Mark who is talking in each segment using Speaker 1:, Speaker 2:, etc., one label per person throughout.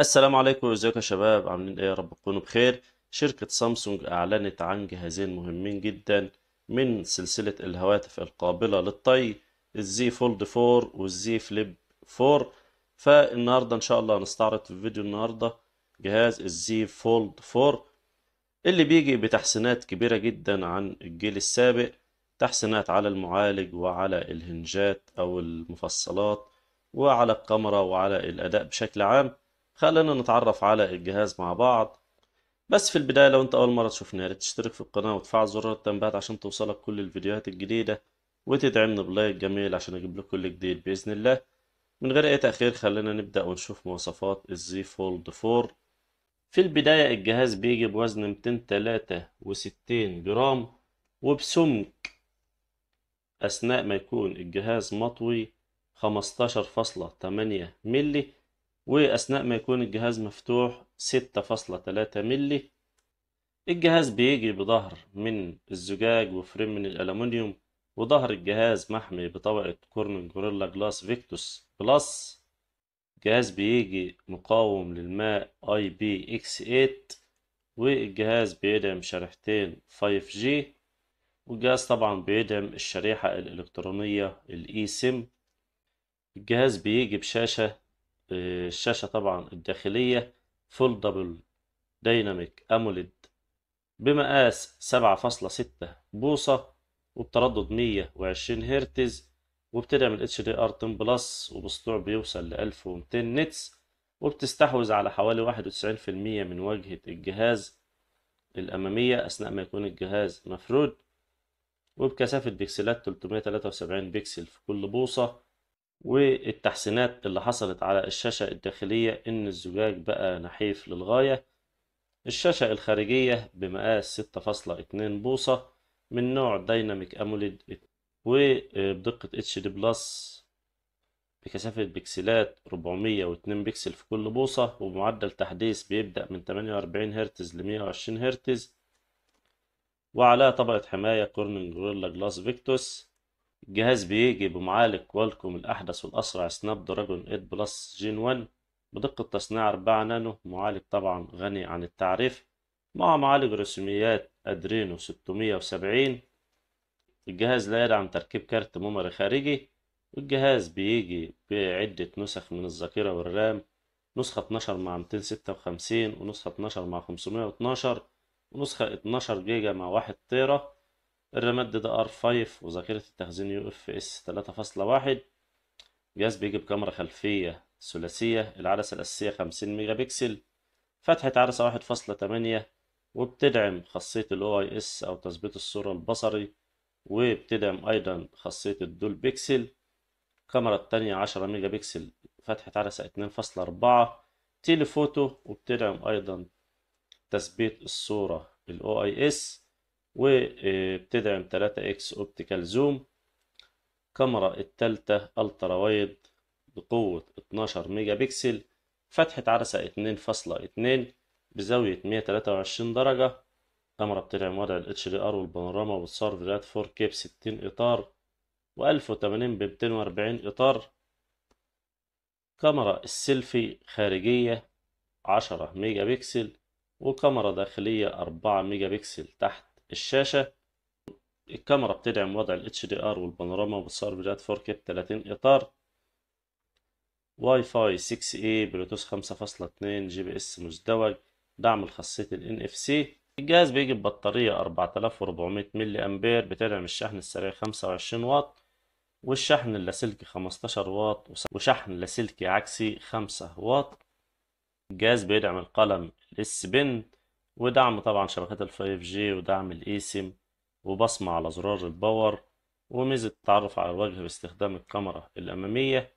Speaker 1: السلام عليكم ازيكم يا شباب؟ عاملين إيه؟ يا رب تكونوا بخير. شركة سامسونج أعلنت عن جهازين مهمين جدا من سلسلة الهواتف القابلة للطي ال Z Fold 4 وال Z Flip 4 فالنهاردة إن شاء الله هنستعرض في فيديو النهاردة جهاز ال Z Fold 4 اللي بيجي بتحسينات كبيرة جدا عن الجيل السابق تحسينات على المعالج وعلى الهنجات أو المفصلات وعلى الكاميرا وعلى الأداء بشكل عام. خلينا نتعرف على الجهاز مع بعض. بس في البداية لو انت أول مرة تشوفنا يا ريت تشترك في القناة وتفعل زر التنبيهات عشان توصلك كل الفيديوهات الجديدة. وتدعمنا ب like جميل عشان أجيب لك كل جديد بإذن الله. من غير أي تأخير خلينا نبدأ ونشوف مواصفات ال Z Fold 4 في البداية الجهاز بيجي بوزن 263 جرام. وبسمك أثناء ما يكون الجهاز مطوي 15.8 ملي وأثناء ما يكون الجهاز مفتوح 6.3 ملي الجهاز بيجي بظهر من الزجاج و frame من الألمنيوم وظهر الجهاز محمي بطبقة Corning Gorilla Glass Victus Plus. الجهاز بيجي مقاوم للماء IPX 8 والجهاز بيدعم شريحتين 5G والجهاز طبعا بيدعم الشريحة الإلكترونية ال eSIM الجهاز بيجي بشاشة الشاشة طبعا الداخلية foldable Dynamic AMOLED بمقاس سبعة فاصلة ستة بوصة وبتردد مية وعشرين هرتز وبتدعم ال HDR 10 Plus وبسطوع بيوصل لألف ومتين nits وبتستحوذ على حوالي واحد وتسعين في المية من واجهة الجهاز الأمامية أثناء ما يكون الجهاز مفرود وبكثافة بكسلات 373 بكسل في كل بوصة والتحسينات اللي حصلت على الشاشة الداخلية إن الزجاج بقى نحيف للغاية. الشاشة الخارجية بمقاس 6.2 بوصة من نوع Dynamic AMOLED وبدقة HD Plus بكثافة بكسلات 402 بكسل في كل بوصة ومعدل تحديث بيبدأ من 48 هرتز ل 120 هرتز. وعلى طبقة حماية Corning Gorilla Glass Victus الجهاز بيجي بمعالج Qualcomm الأحدث والأسرع Snapdragon 8 Plus Gen 1 بدقة تصنيع 4 نانو معالج طبعا غني عن التعريف مع معالج رسوميات Adreno 670 الجهاز لا يدعم تركيب كارت memory خارجي والجهاز بيجي بعدة نسخ من الذاكرة وال RAM نسخة 12 مع 256 ونسخة 12 مع 512 ونسخة 12 جيجا مع 1 تيرا. الرامات DDR 5 وذاكرة التخزين UFS 3.1 الجهاز بيجي بكاميرا خلفية ثلاثية العدسة الأساسية 50 ميجا بكسل فتحة عدسة 1.8 وبتدعم خاصية ال OIS أو تثبيت الصورة البصري وبتدعم أيضا خاصية ال dual pixel. الكاميرا التانية 10 ميجا بكسل فتحة عدسة 2.4 telephoto وبتدعم أيضا تثبيت الصورة ال OIS وبتدعم 3x optical zoom كاميرا التالتة ultra wide بقوة 12 ميجا بكسل فتحة عدسة 2.2 بزاوية 123 درجة. كاميرا بتدعم وضع ال HDR والبانوراما وبتصور فيديوهات 4K ب 60 إطار و1080 ب 240 إطار. كاميرا السيلفي خارجية 10 ميجا بكسل وكاميرا داخلية 4 ميجا بكسل تحت الشاشة الكاميرا بتدعم وضع ال HDR والبانوراما وبتصور فيديوهات 4K ب 30 إطار. واي فاي 6E بلوتوث 5.2 GPS مزدوج دعم لخاصية ال NFC الجهاز بيجي ببطارية 4400 ملي أمبير بتدعم الشحن السريع 25 واط والشحن اللاسلكي 15 واط وشحن لاسلكي عكسي 5 واط. الجهاز بيدعم القلم ال S Pen ودعم طبعا شبكات ال 5G ودعم ال eSIM وبصمة على زرار ال power وميزة التعرف على الوجه باستخدام الكاميرا الأمامية.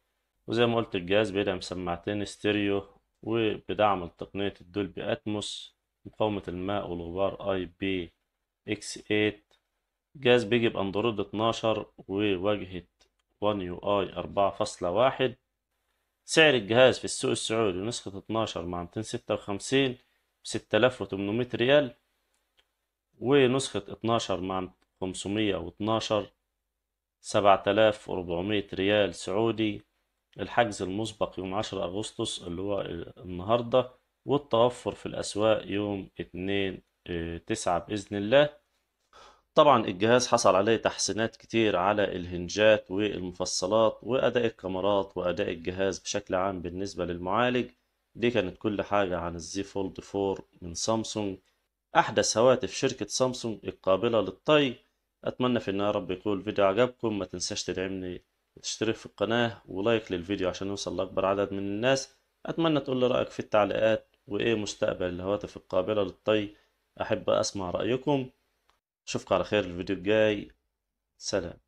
Speaker 1: وزي ما قلت الجهاز بيدعم سماعتين ستيريو وبدعم تقنية ال Dolby Atmos مقاومة الماء والغبار IP X 8 الجهاز بيجي بأندرويد 12 وواجهة UI 4.1 سعر الجهاز في السوق السعودي نسخة 12 مع 256 ب 6800 ريال ونسخة 12 مع 512 7400 ريال سعودي. الحجز المسبق يوم 10 أغسطس اللي هو النهاردة والتوفر في الأسواق يوم 2 آه، تسعة بإذن الله. طبعا الجهاز حصل عليه تحسينات كتير على الهنجات والمفصلات وأداء الكاميرات وأداء الجهاز بشكل عام بالنسبة للمعالج. دي كانت كل حاجة عن الزي فولد 4 من سامسونج. أحدث هواتف شركة سامسونج القابلة للطي. أتمنى في النهاية رب يكون الفيديو عجبكم. ما تنساش تدعمني وتشترك في القناة ولايك للفيديو عشان يوصل لأكبر عدد من الناس. أتمنى تقول لي رأيك في التعليقات وإيه مستقبل الهواتف القابلة للطي. أحب أسمع رأيكم. أشوفك على خير الفيديو الجاي. سلام.